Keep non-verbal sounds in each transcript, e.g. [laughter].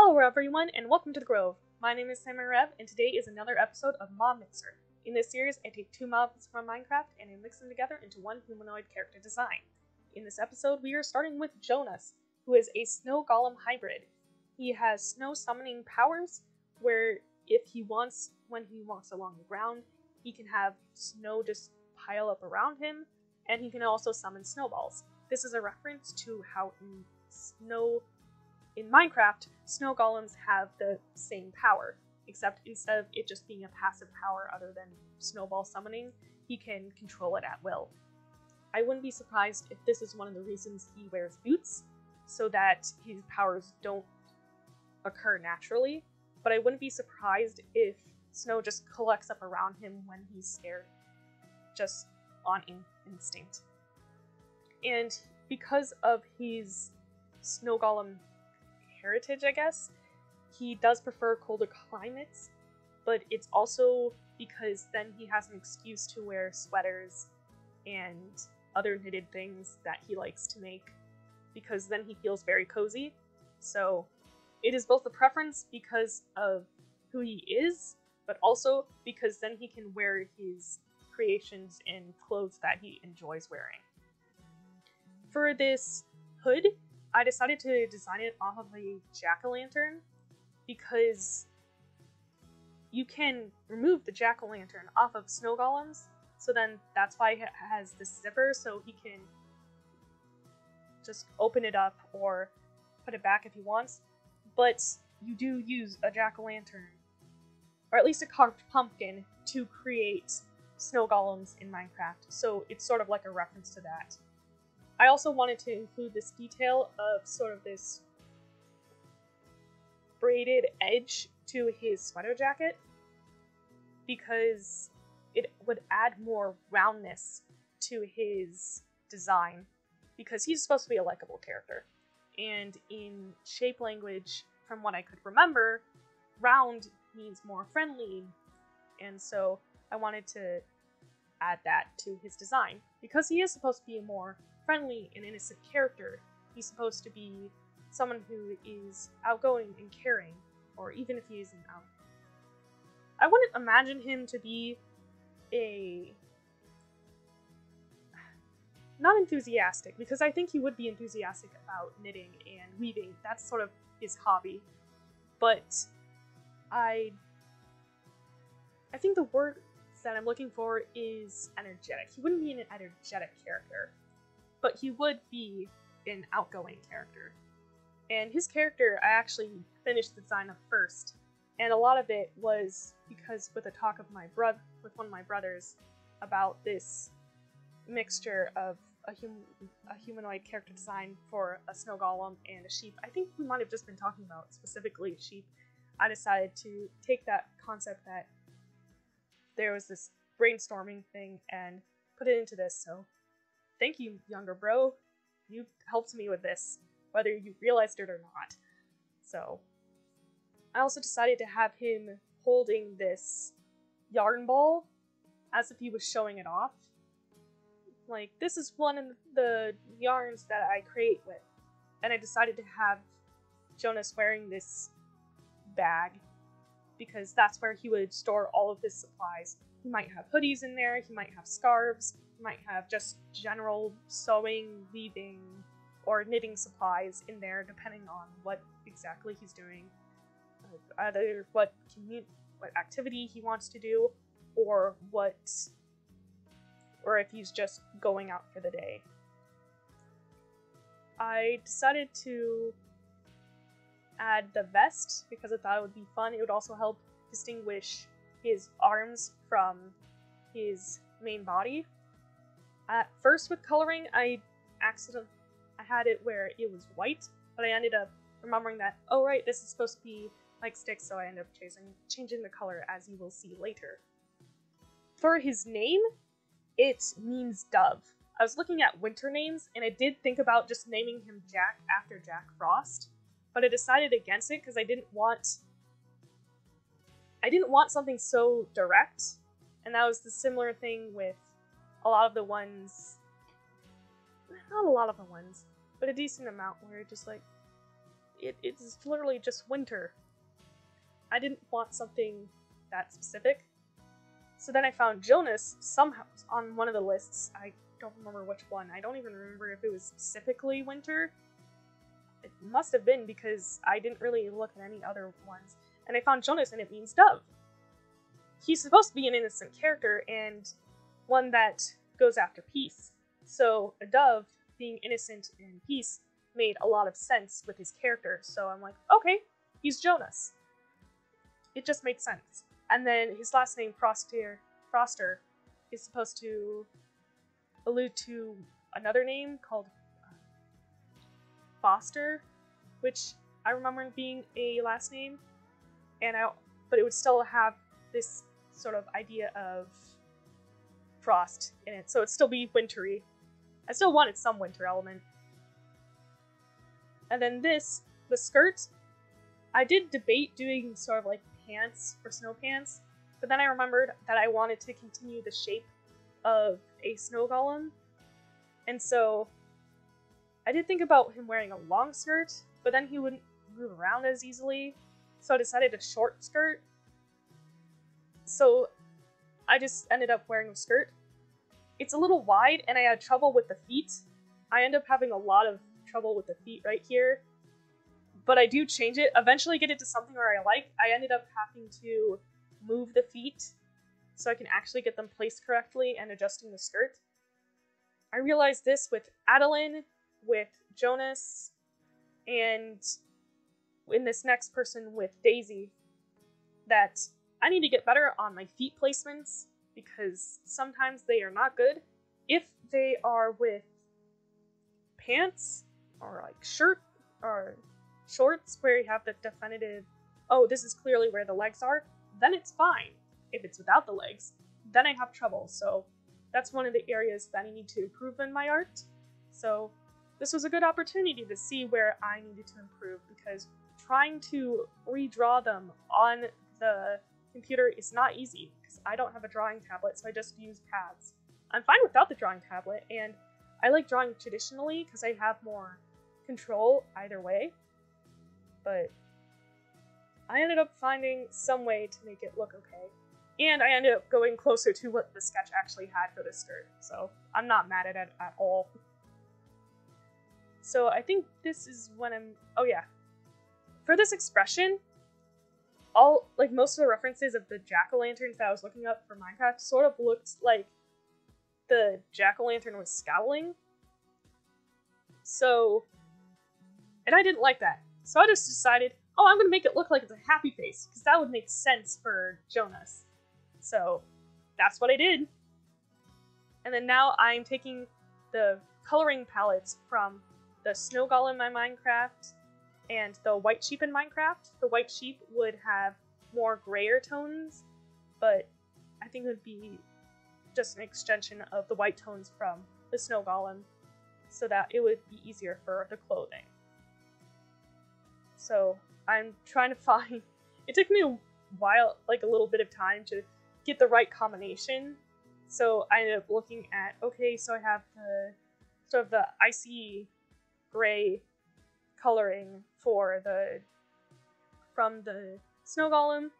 Hello everyone and welcome to the Grove. My name is Simon Rev and today is another episode of Mob Mixer. In this series, I take two mobs from Minecraft and I mix them together into one humanoid character design. In this episode, we are starting with Jonas, who is a snow golem hybrid. He has snow summoning powers where if he wants, when he walks along the ground, he can have snow just pile up around him and he can also summon snowballs. This is a reference to how in snow in Minecraft, snow golems have the same power, except instead of it just being a passive power other than snowball summoning, he can control it at will. I wouldn't be surprised if this is one of the reasons he wears boots, so that his powers don't occur naturally, but I wouldn't be surprised if snow just collects up around him when he's scared, just on in- instinct. And because of his snow golem heritage, I guess. He does prefer colder climates, but it's also because then he has an excuse to wear sweaters and other knitted things that he likes to make because then he feels very cozy. So it is both a preference because of who he is, but also because then he can wear his creations in clothes that he enjoys wearing. For this hood, I decided to design it off of a jack o' lantern because you can remove the jack o' lantern off of snow golems. So then that's why it has this zipper, so he can just open it up or put it back if he wants. But you do use a jack o' lantern, or at least a carved pumpkin, to create snow golems in Minecraft. So it's sort of like a reference to that. I also wanted to include this detail of sort of this braided edge to his sweater jacket because it would add more roundness to his design because he's supposed to be a likable character. And in shape language, from what I could remember, round means more friendly. And so I wanted to add that to his design because he is supposed to be a more friendly and innocent character. He's supposed to be someone who is outgoing and caring, or even if he isn't out. I wouldn't imagine him to be a [sighs] not enthusiastic because I think he would be enthusiastic about knitting and weaving. That's sort of his hobby. But I I think the word that I'm looking for is energetic. He wouldn't be an energetic character but he would be an outgoing character. And his character, I actually finished the design of first, and a lot of it was because with a talk of my brother, with one of my brothers, about this mixture of a, hum- a humanoid character design for a snow golem and a sheep. I think we might have just been talking about specifically sheep. I decided to take that concept that there was this brainstorming thing and put it into this. So thank you, younger bro. You helped me with this, whether you realized it or not. So, I also decided to have him holding this yarn ball as if he was showing it off. Like, this is one of the yarns that I create with. And I decided to have Jonas wearing this bag because that's where he would store all of his supplies. He might have hoodies in there, he might have scarves, he might have just general sewing, weaving, or knitting supplies in there, depending on what exactly he's doing, either what commu- what activity he wants to do, or what, or if he's just going out for the day. I decided to add the vest because I thought it would be fun. It would also help distinguish his arms from his main body at first with coloring, I accidentally I had it where it was white, but I ended up remembering that oh right, this is supposed to be like sticks, so I ended up chasing, changing the color as you will see later. For his name, it means dove. I was looking at winter names, and I did think about just naming him Jack after Jack Frost, but I decided against it because I didn't want I didn't want something so direct, and that was the similar thing with a lot of the ones, not a lot of the ones, but a decent amount where just like, it, it's literally just winter. I didn't want something that specific. So then I found Jonas somehow on one of the lists. I don't remember which one. I don't even remember if it was specifically winter. It must have been because I didn't really look at any other ones. And I found Jonas and it means dove. He's supposed to be an innocent character and one that goes after peace. So a dove being innocent and peace made a lot of sense with his character. So I'm like, okay, he's Jonas. It just made sense. And then his last name, Froster, Froster, is supposed to allude to another name called uh, Foster, which I remember being a last name, and I but it would still have this sort of idea of frost in it, so it'd still be wintry. I still wanted some winter element. And then this, the skirt, I did debate doing sort of like pants or snow pants, but then I remembered that I wanted to continue the shape of a snow golem. And so I did think about him wearing a long skirt, but then he wouldn't move around as easily. So I decided a short skirt. So I just ended up wearing a skirt. It's a little wide and I had trouble with the feet. I end up having a lot of trouble with the feet right here. But I do change it, eventually get it to something where I like. I ended up having to move the feet so I can actually get them placed correctly and adjusting the skirt. I realized this with Adolin, with Jonas, and in this next person with Daisy, that I need to get better on my feet placements because sometimes they are not good. If they are with pants or like shirt or shorts where you have the definitive, oh, this is clearly where the legs are, then it's fine. If it's without the legs, then I have trouble. So that's one of the areas that I need to improve in my art. So this was a good opportunity to see where I needed to improve because trying to redraw them on the computer is not easy because I don't have a drawing tablet, so I just use pads. I'm fine without the drawing tablet, and I like drawing traditionally because I have more control either way. But I ended up finding some way to make it look okay. And I ended up going closer to what the sketch actually had for the skirt, so I'm not mad at it at all. So I think this is when I'm. Oh, yeah. For this expression, all like most of the references of the jack o' lanterns that I was looking up for Minecraft sort of looked like the jack o' lantern was scowling. So, and I didn't like that. So I just decided, oh, I'm gonna make it look like it's a happy face because that would make sense for Jonas. So that's what I did. And then now I'm taking the coloring palettes from the snow golem in my Minecraft and the white sheep in Minecraft. The white sheep would have more grayer tones, but I think it would be just an extension of the white tones from the snow golem so that it would be easier for the clothing. So I'm trying to [laughs] find. It took me a while, like a little bit of time to get the right combination. So I ended up looking at okay, so I have the sort of the icy gray coloring for the from the snow golem,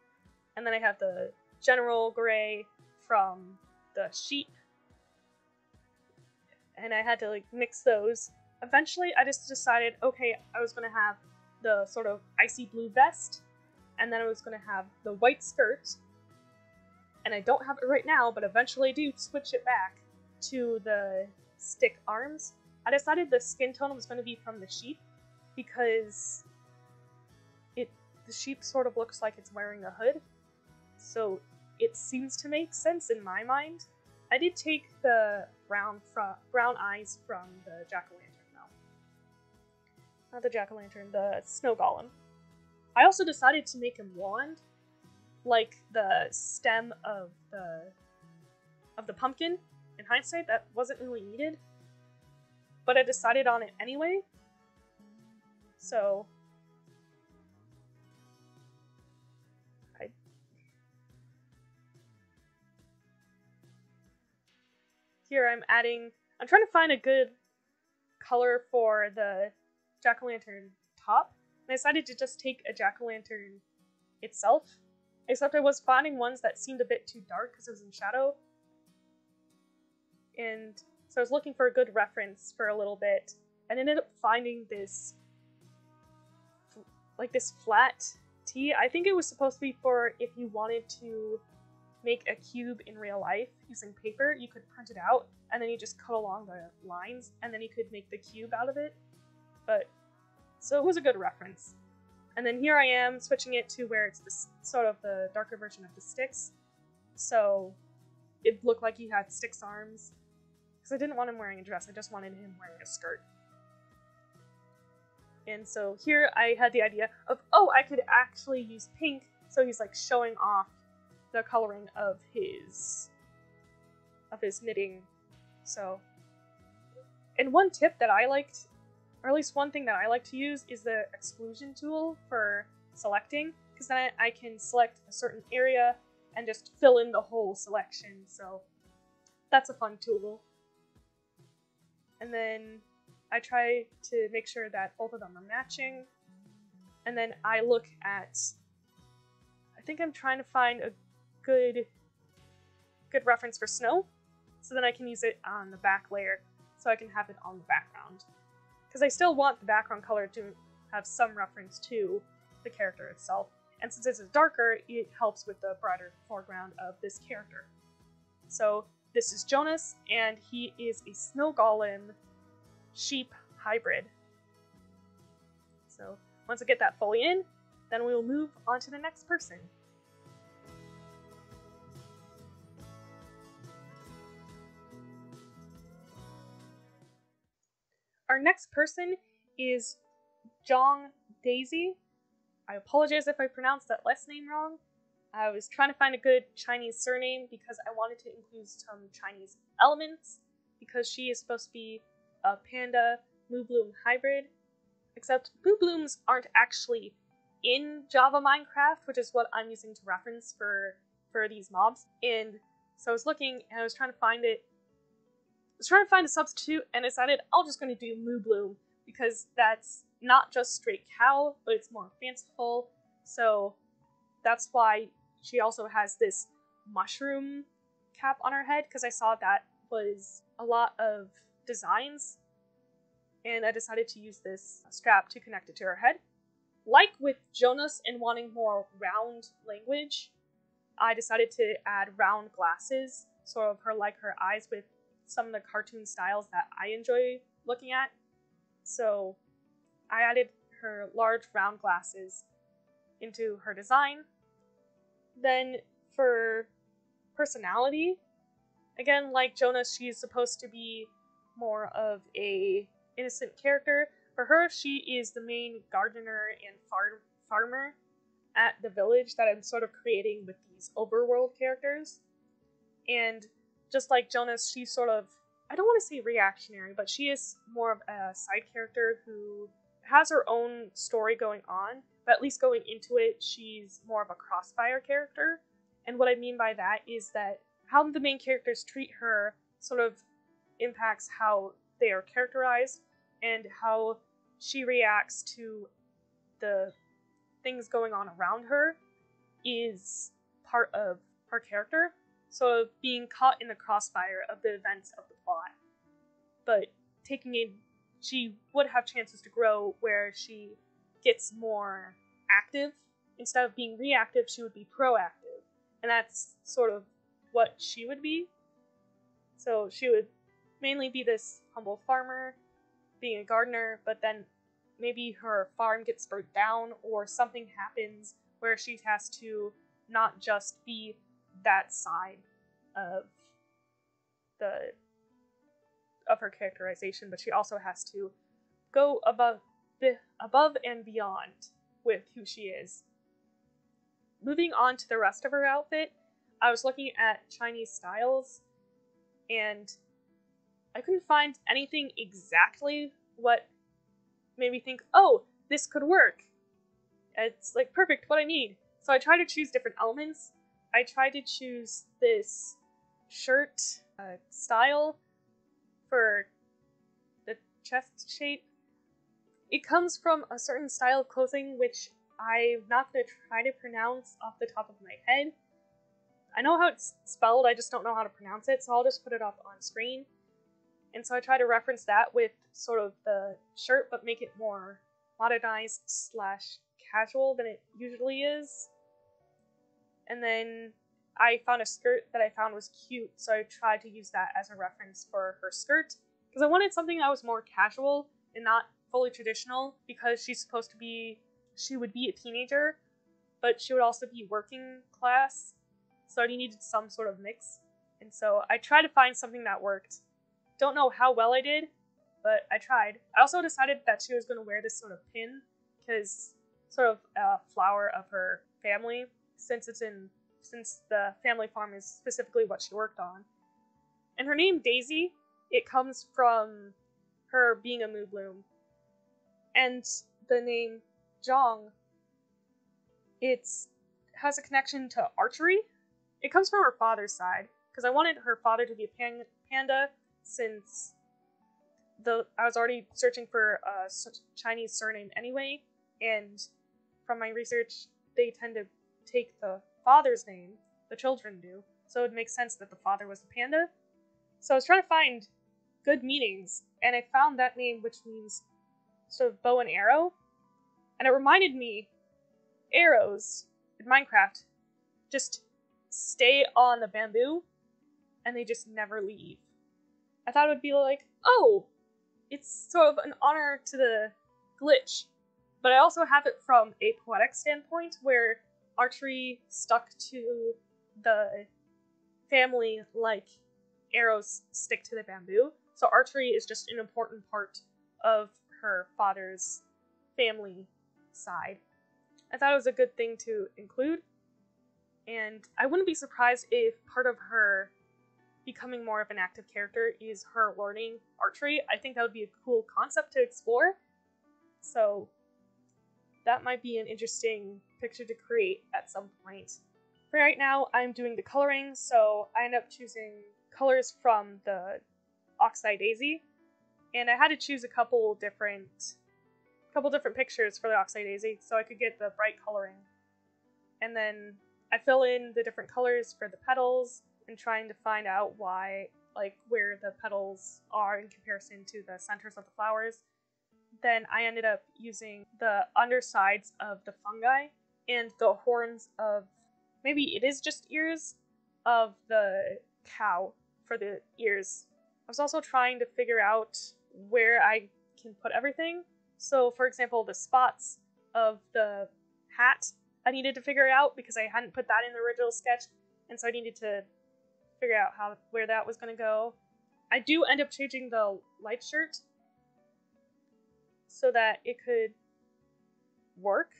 and then I have the general gray from the sheep, and I had to like mix those. Eventually, I just decided okay, I was gonna have the sort of icy blue vest, and then I was gonna have the white skirt, and I don't have it right now, but eventually I do switch it back to the stick arms. I decided the skin tone was going to be from the sheep because it the sheep sort of looks like it's wearing a hood, so it seems to make sense in my mind. I did take the brown fro- brown eyes from the jack o' lantern though, not the jack o' lantern, the snow golem. I also decided to make him wand, like the stem of the of the pumpkin. In hindsight, that wasn't really needed, but I decided on it anyway so I here I'm adding I'm trying to find a good color for the jack-o'-lantern top. I decided to just take a jack o' lantern itself, except I was finding ones that seemed a bit too dark because it was in shadow. And so I was looking for a good reference for a little bit, and ended up finding this, like this flat T. I think it was supposed to be for if you wanted to make a cube in real life using paper, you could print it out, and then you just cut along the lines, and then you could make the cube out of it. But so it was a good reference. And then here I am switching it to where it's this sort of the darker version of the sticks. So it looked like he had sticks arms. Because I didn't want him wearing a dress, I just wanted him wearing a skirt. And so here I had the idea of, oh, I could actually use pink, so he's like showing off the coloring of his of his knitting. So and one tip that I liked or at least one thing that I like to use is the exclusion tool for selecting, because then I can select a certain area and just fill in the whole selection. So that's a fun tool. And then I try to make sure that both of them are matching. And then I look at, I think I'm trying to find a good, good reference for snow. So then I can use it on the back layer so I can have it on the background because I still want the background color to have some reference to the character itself. And since it's darker, it helps with the brighter foreground of this character. So this is Jonas, and he is a snow golem sheep hybrid. So once I get that fully in, then we will move on to the next person. Our next person is Zhang Daisy. I apologize if I pronounced that last name wrong. I was trying to find a good Chinese surname because I wanted to include some Chinese elements because she is supposed to be a panda Moo Bloom hybrid. Except Moo Blooms aren't actually in Java Minecraft, which is what I'm using to reference for for these mobs. And so I was looking and I was trying to find it I was trying to find a substitute and decided I'm just going to do Moo Bloom because that's not just straight cow, but it's more fanciful. So that's why she also has this mushroom cap on her head because I saw that was a lot of designs and I decided to use this strap to connect it to her head. Like with Jonas and wanting more round language, I decided to add round glasses, sort of her like her eyes with some of the cartoon styles that I enjoy looking at. So I added her large round glasses into her design. Then for personality, again, like Jonas, she's supposed to be more of a innocent character. For her, she is the main gardener and far- farmer at the village that I'm sort of creating with these overworld characters. And just like Jonas, she's sort of I don't want to say reactionary, but she is more of a side character who has her own story going on, but at least going into it, she's more of a crossfire character. And what I mean by that is that how the main characters treat her sort of impacts how they are characterized and how she reacts to the things going on around her is part of her character So being caught in the crossfire of the events of the plot. But taking a she would have chances to grow where she gets more active. Instead of being reactive, she would be proactive. And that's sort of what she would be. So she would mainly be this humble farmer, being a gardener, but then maybe her farm gets burnt down or something happens where she has to not just be that side of the of her characterization, but she also has to go above above and beyond with who she is. Moving on to the rest of her outfit, I was looking at Chinese styles and I couldn't find anything exactly what made me think, "Oh, this could work." It's like perfect what I need. So I tried to choose different elements I tried to choose this shirt uh, style for the chest shape, It comes from a certain style of clothing which I'm not going to try to pronounce off the top of my head. I know how it's spelled, I just don't know how to pronounce it, so I'll just put it up on screen. And so I try to reference that with sort of the shirt, but make it more modernized slash casual than it usually is. And then I found a skirt that I found was cute, so I tried to use that as a reference for her skirt because I wanted something that was more casual and not fully traditional because she's supposed to be she would be a teenager, but she would also be working class, so I needed some sort of mix. And so I tried to find something that worked. Don't know how well I did, but I tried. I also decided that she was going to wear this sort of pin because sort of a flower of her family since it's in since the family farm is specifically what she worked on. And her name Daisy, it comes from her being a Moo Bloom. And the name Zhang, it's has a connection to archery. It comes from her father's side because I wanted her father to be a pan- panda since the I was already searching for a Chinese surname anyway, and from my research, they tend to take the father's name, the children do, so it makes sense that the father was the panda. So I was trying to find good meanings, and I found that name, which means sort of bow and arrow, and it reminded me arrows in Minecraft just stay on the bamboo and they just never leave. I thought it would be like, oh, it's sort of an honor to the glitch. But I also have it from a poetic standpoint where archery stuck to the family like arrows stick to the bamboo. So archery is just an important part of her father's family side. I thought it was a good thing to include. And I wouldn't be surprised if part of her becoming more of an active character is her learning archery. I think that would be a cool concept to explore. So that might be an interesting picture to create at some point. For right now, I'm doing the coloring, so I end up choosing colors from the Oxeye Daisy, and I had to choose a couple different couple different pictures for the Oxeye Daisy so I could get the bright coloring. And then I fill in the different colors for the petals and trying to find out why like where the petals are in comparison to the centers of the flowers. Then I ended up using the undersides of the fungi and the horns of maybe it is just ears of the cow for the ears. I was also trying to figure out where I can put everything. So, for example, the spots of the hat I needed to figure out because I hadn't put that in the original sketch, and so I needed to figure out how where that was going to go. I do end up changing the light shirt so that it could work.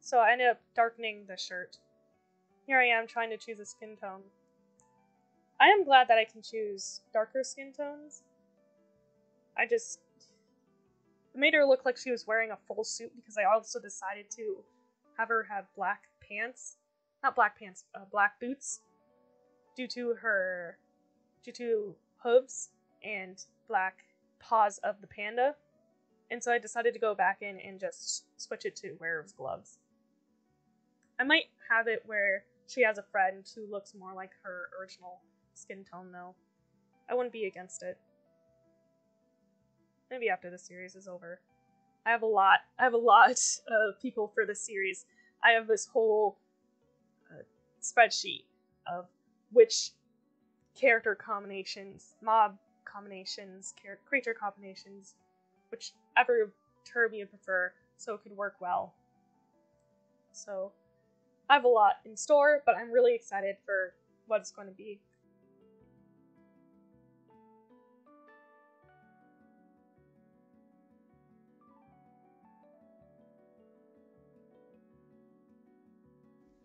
So I ended up darkening the shirt. Here I am trying to choose a skin tone. I am glad that I can choose darker skin tones. I just made her look like she was wearing a full suit because I also decided to have her have black pants. Not black pants, uh, black boots. Due to her. due to hooves and black paws of the panda. And so I decided to go back in and just switch it to was gloves. I might have it where she has a friend who looks more like her original skin tone, though. I wouldn't be against it. Maybe after the series is over. I have a lot. I have a lot [laughs] of people for this series. I have this whole uh, spreadsheet of which character combinations, mob combinations, char- creature combinations, whichever term you prefer, so it could work well. So I have a lot in store, but I'm really excited for what it's going to be.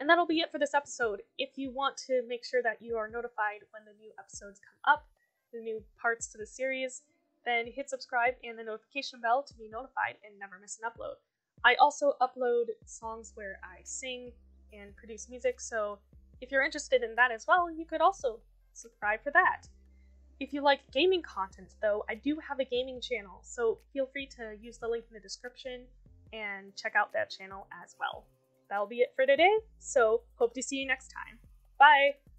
And that'll be it for this episode. If you want to make sure that you are notified when the new episodes come up, the new parts to the series, then hit subscribe and the notification bell to be notified and never miss an upload. I also upload songs where I sing and produce music, so if you're interested in that as well, you could also subscribe for that. If you like gaming content, though, I do have a gaming channel, so feel free to use the link in the description and check out that channel as well that'll be it for today. So, hope to see you next time. Bye.